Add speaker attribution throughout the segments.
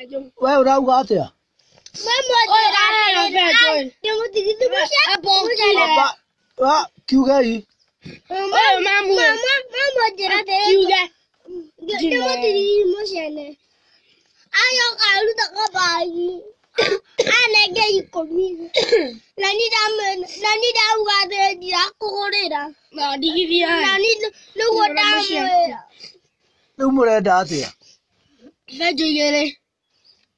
Speaker 1: Ayo kalu tak ane Wewe unauga atĩa? Kiugei. Ayoka aruta kabagi. Anenge ikũmi. Na nĩ ndauga atĩ ndirakũgũrĩra. Na ndigithia. Na nĩguo ndamwĩra. Rĩu mũrenda atĩa? Benjũ igĩrĩ.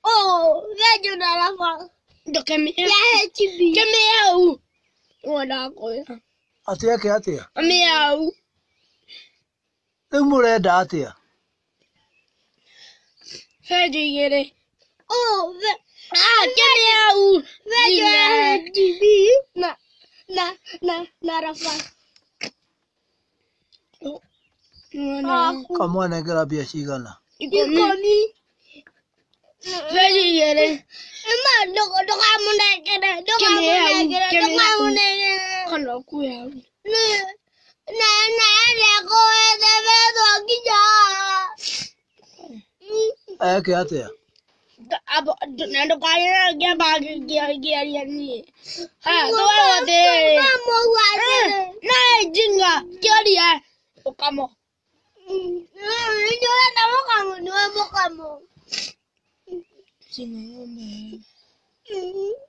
Speaker 1: Oh, vedo dalla foto. Che mi è? Che mi è? Guarda cosa. Atia che atia? Miau. Rĩu mũrenda atĩa? Hendi igĩrĩ. Akĩrĩau. Wenjwo HDB na na na na raba. Kamwana ngera mbia cigana? Ikũmi. Bẹ́ẹ̀ni yẹrẹ. Ẹ máa dok dọ́kọ̀ amúnà kẹrẹ. Dọ́kọ̀ amúnà kẹrẹ. Dọ́kọ̀ amúnà kẹrẹ. Kọ̀nà kú yà kalau aku nà ẹ̀rẹ̀ kó ẹ̀rẹ̀ aku sọ kíjà. Ẹ kì í àtẹ̀yà. Abo nà dọ́kọ̀ ayẹyẹ gẹ́ bá gẹ́ gẹ́ yẹ ní yẹ. Ha tó bá wà dé. Mo wà dé. Nà ẹ̀ jìngà kí ó di yẹ. O kà mọ̀. Ìjọba 只能了呗。